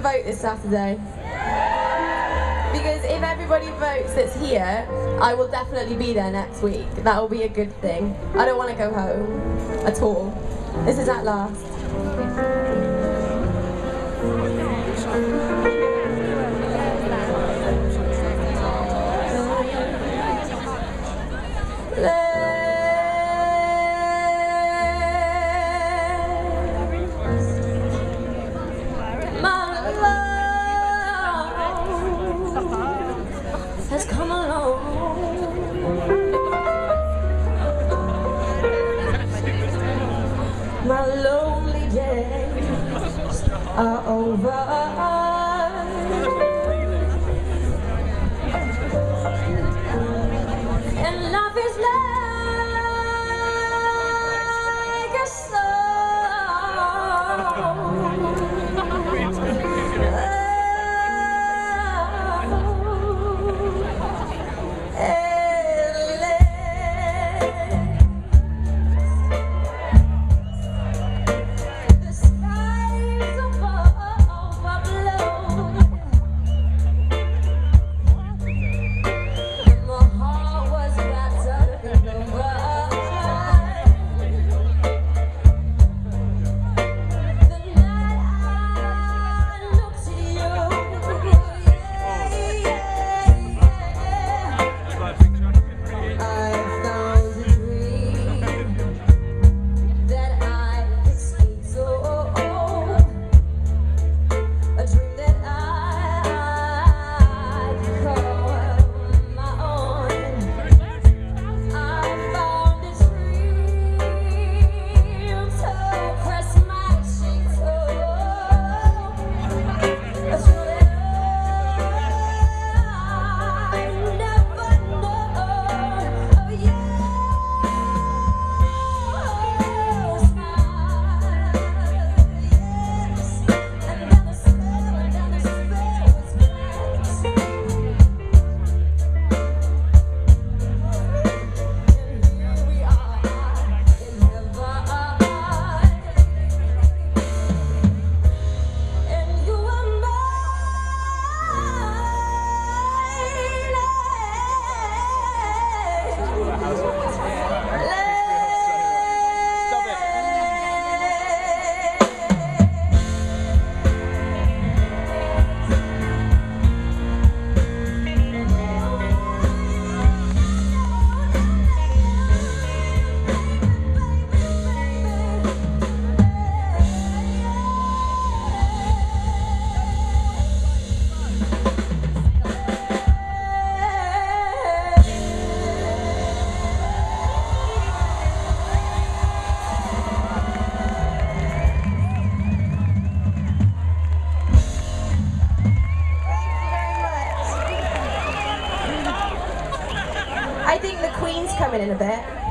vote this Saturday. Because if everybody votes that's here, I will definitely be there next week. That will be a good thing. I don't want to go home at all. This is at last. My lonely days are over. Queen's coming in a bit.